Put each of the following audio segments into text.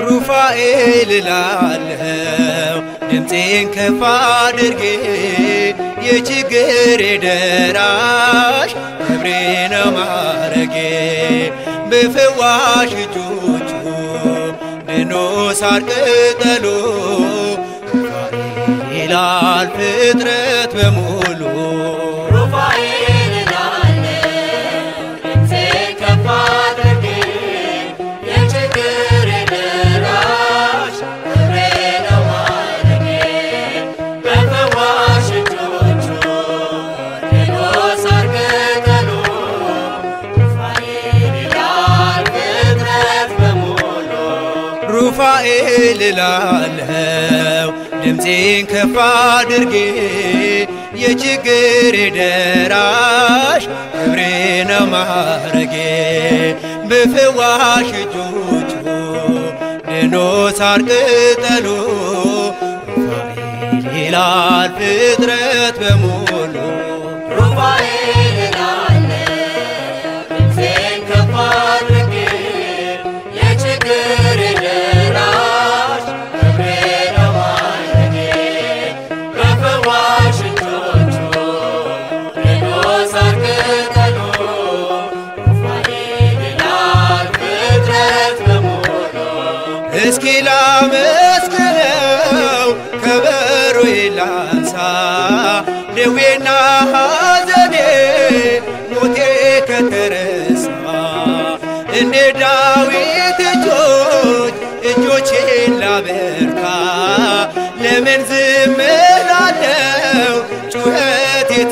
ሩፋኤል እላለሁ ድምፄን ከፍ አድርጌ የችግሬ ደራሽ ክብሬ ነው ማረጌ በፈዋሽ እጆቹ ድኖ ሳር ቅጠሉ ይላል ፍጥረት በሙሉ ሩፋኤል እላለሁ ድምፄን ከፍ አድርጌ የችግሬ ደራሽ ክብሬ ነው ማረጌ። በፈዋሽ እጆቹ ድኖ ሳር ቅጠሉ ሩፋኤል ይላል ፍጥረት በሙሉ። ሩፋኤል እስኪ ላመስግነው ከበሮ ላንሳ ደዌና ሐዘኔ ሞቴ ከተረሳ እንደ ዳዊት እጆች እጆቼን ላበርታ ለምን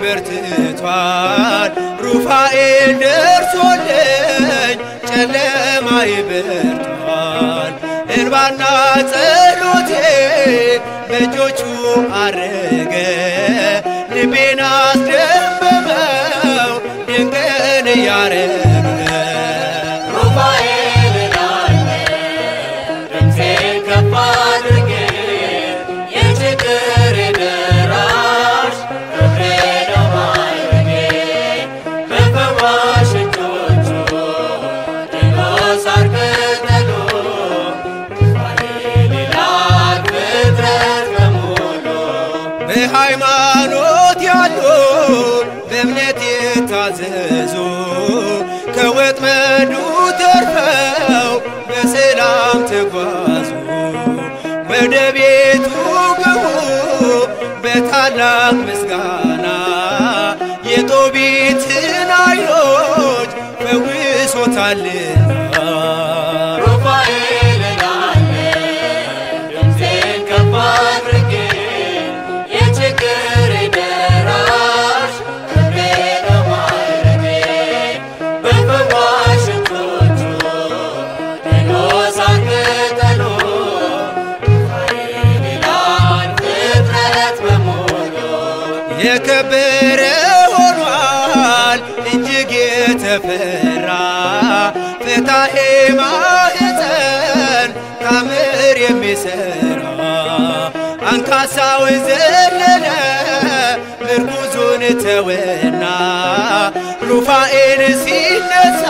በርትቷል። ሩፋኤል ደርሶልኝ ጨለማዬ በርቷል። እንባና ጸሎቴ በእጆቹ አረገ። ልቤን አስደመመው ድንቅን እያረገ በሃይማኖት ያሉ በእምነት የታዘዙ ከወጥመዱ ተርፈው በሰላም ተጓዙ። ወደ ቤቱ ገቡ በታላቅ ምስጋና የጦቢትን አይኖች ፈውሶታልና የከበረ ሆኗል። እጅግ የተፈራ ፍታሄ ማህፀን ታምር የሚሰራ አንካሳው ዘለለ ምርኩዙን ተወና። ሩፋኤል ሲነሳ